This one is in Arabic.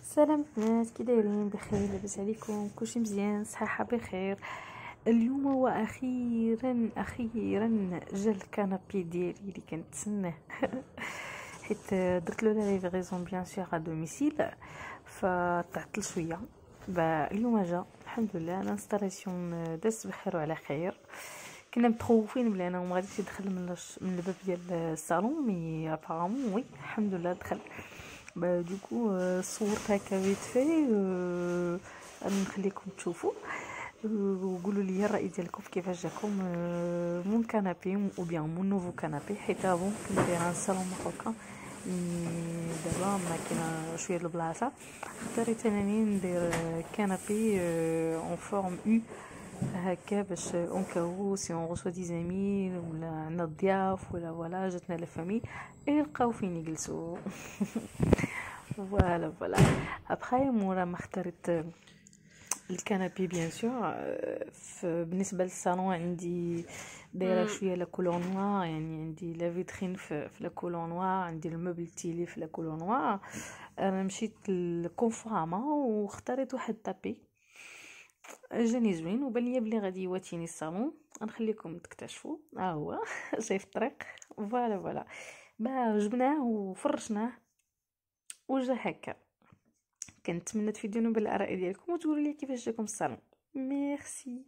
سلام البنات كي دايرين بخير لاباس عليكم كلشي مزيان صحه بخير اليوم هو أخيرا جا ال canapé ديالي اللي كنتسناه حيت درت له la livraison bien sûr à domicile فتعطل شوية اليوم جا الحمد لله l'installation دازت بخير وعلى خير كنا متخوفين بلي أنا ما غاديش يدخل من من الباب ديال الصالون mais apparemment oui الحمد لله دخل bah du coup صورت هكا vite fait نخليكم تشوفوا. وقولوا لي الرأي ديالكم كيفاش جاكم mon canapé ou bien mon nouveau canapé حيت avant كنت دايره ال salon marocain دابا ما كاينة شوية البلاصة. اختاريت أنني ندير canapé en forme U هكا باش en cas où si on reçoit des amis ولا عندنا الضياف ولا voilà جاتنا la famille يلقاو فين يجلسوا. voilà voilà après مورا ما اخترت ال canapé bien sûr بالنسبة للصالون عندي دايرة شوية la couleur noire يعني عندي la vitrine في, في la couleur noire عندي ال meuble télé في la couleur noire أنا مشيت ل Conforama واختاريت واحد tapis جاني زوين وبان ليا بلي غادي يواتيني الصالون غنخليكم تكتشفوا. ها هو جاي في الطريق. voilà voilà. bah جبناه وفرشناه. وجا هكا. كنتمنى تفيدوني بالآراء ديالكم وتقولوا لي كيفاش جاكم الصالون. ميرسي.